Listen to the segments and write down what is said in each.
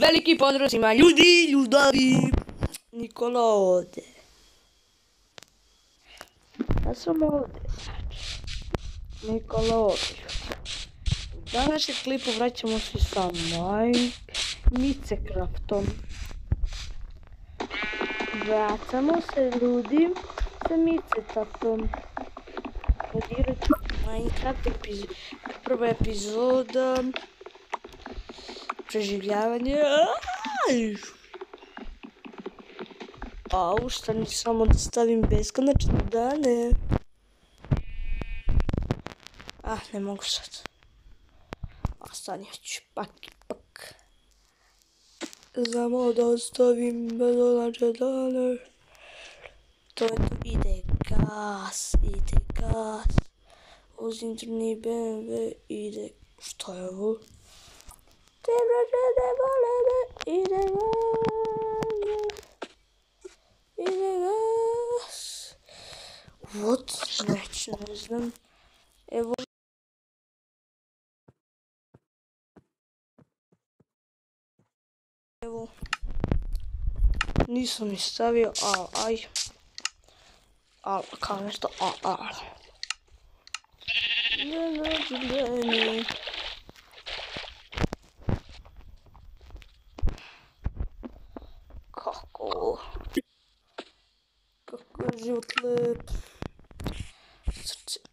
veliki pozdrav svima ljudi, ljubavi. Nikola ovdje. Ja sam ovdje. Nikola ovdje. U današnjem klipu vraćamo se sa Mike Micecraftom. Vraćamo se ljudi sa Micecraftom. Kodirat ću Minecraft epizod, prva epizoda preživljavanje. Au, šta samo da stavim beskonačne dane. Ah, ne mogu sad. A sad ja ću pak pak. Samo da ostavim beskonačne dane. To je tu ide gas, ide gas. Uz interni BMW ide... Šta je ovo? Devre devam ede ideal. İdeal. What nationalism? Evolution. Evo. Nisam istavio al aj. Al kao nešto al al. Ne, ne, ne, ne. životli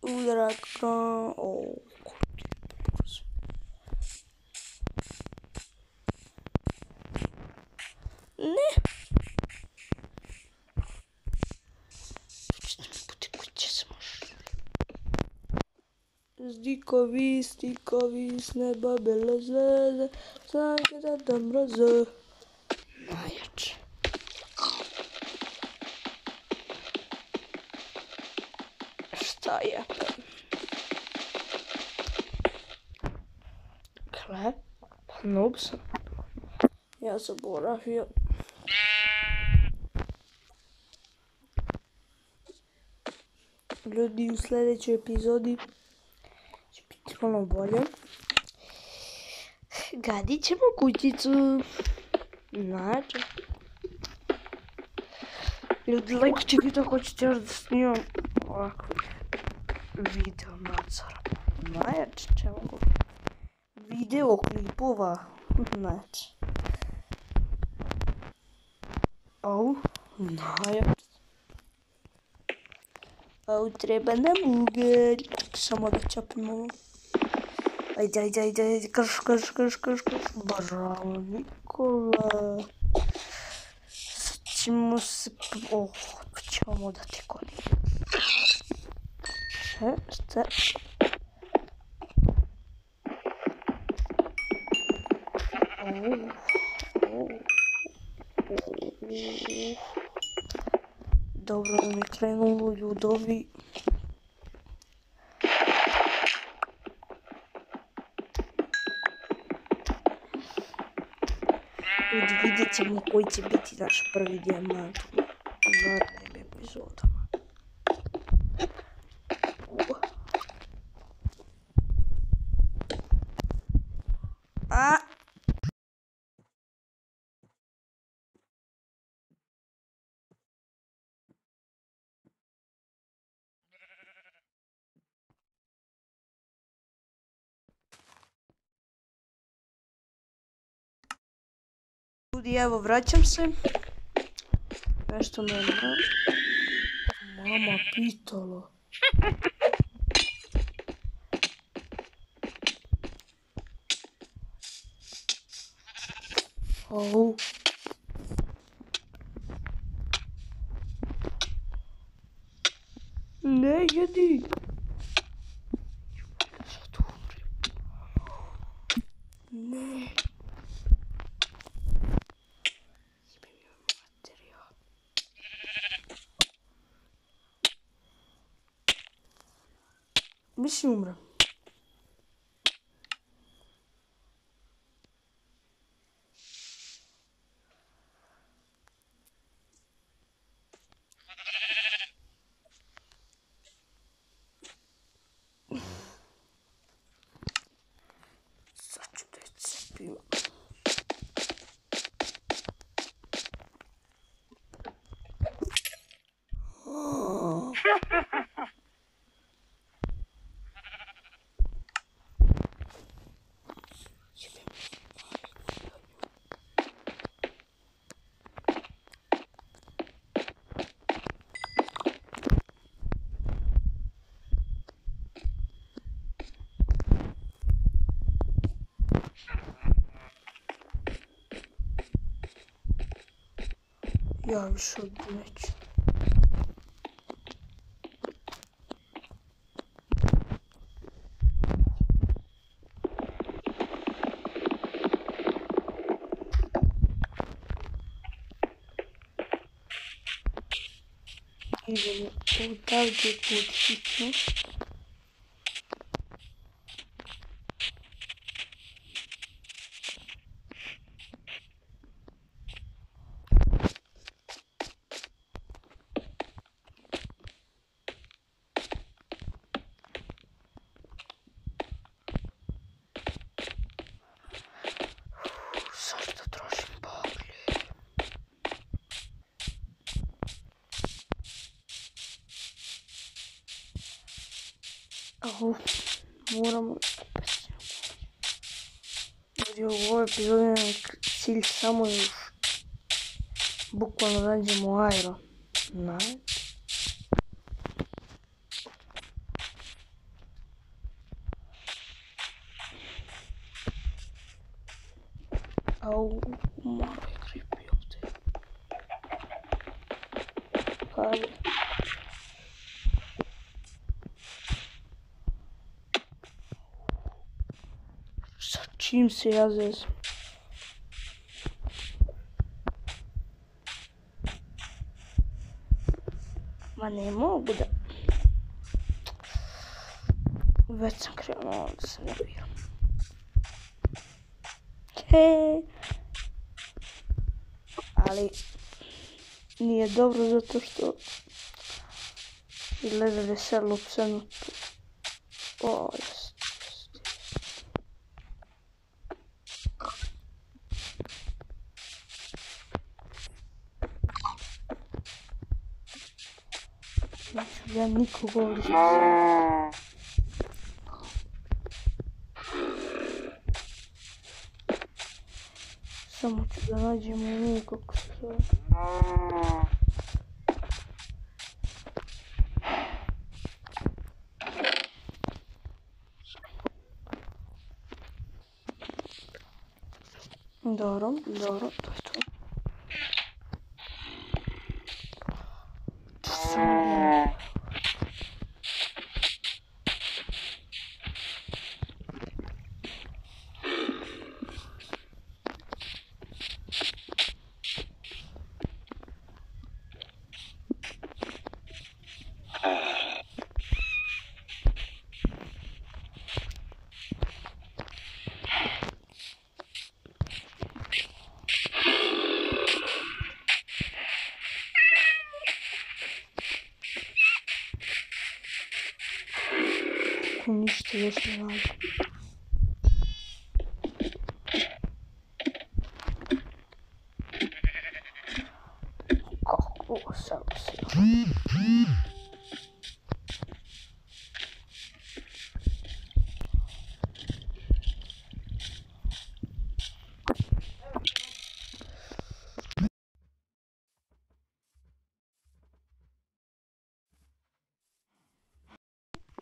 úderák na... Oh, ne. Zdíkový, stýkový, z neba bylo zleze, sáketa tam Je? Kle? Pa noob sam. Ja zaboravio. Ljudi u sljedećoj epizodi će biti puno bolje. Gadit ćemo kućicu. Znači. Ljudi, lajkujte ako hoćete još da snimam ovako videonadzor. Mecz? Czemu mówię? Wideoklipowa mecz. O, no ja... O, треба на Google. Самолет чапнул. Айда, айда, айда, айда, каш, каш, каш, каш, каш. Браво, Никола. Зачем мы... Ох, почему да ты колешь? Oh, oh. Dobro mi krenulo ljudovi. Vidjet ćemo koji će biti naš prvi dijamant u Ljudi, evo, vraćam se. Nešto me ma... Mama pitala. Au. Ne jedi. Vishumbra. Я еще, блядь. Или вот так вот, вот, Кого? В Другой эпизоде силь самый буквально ради Муайро. На. Oh my. Sačím si jazyc. Ma ne mogu da... Već sam krenula, onda sam nabiram. Hej! Ali... Nije dobro zato što... Gleda veselu psenu. Oj, arkadaşlar. Şuraya Niko koyduk. Самочудовая джимми коксу. Doğru, doğru. Ничего не надо.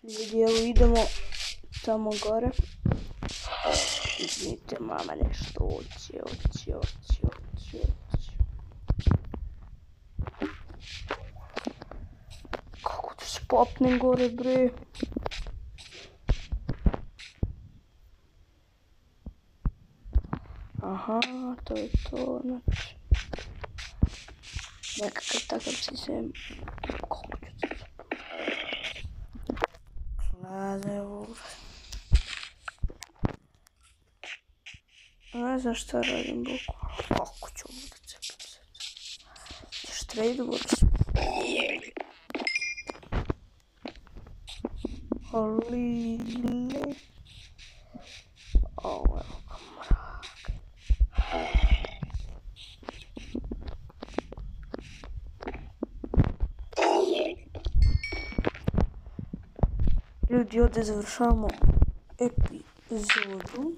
Evo idemo tamo gore. Izvinite, mama nešto oće, oće, oće, oće. Kako da se popnem gore, bre? Aha, to je to, znači. Nekakav takav sistem. зашторили боку. Ох, чего буду цепляться. Ты ж трейдворс. Holy... Oh, welcome rock. Люди, я завершаємо епізоду.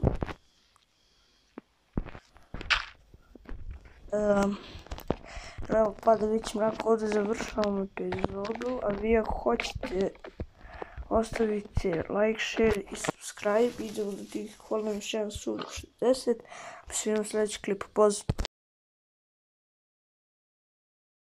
Da vidjet mrak, ovdje završavamo epizodu, a vi ako hoćete ostavite like, share i subscribe, idemo do tih hvala još jedan sub 60, pa se vidimo sljedeći klip, pozdrav.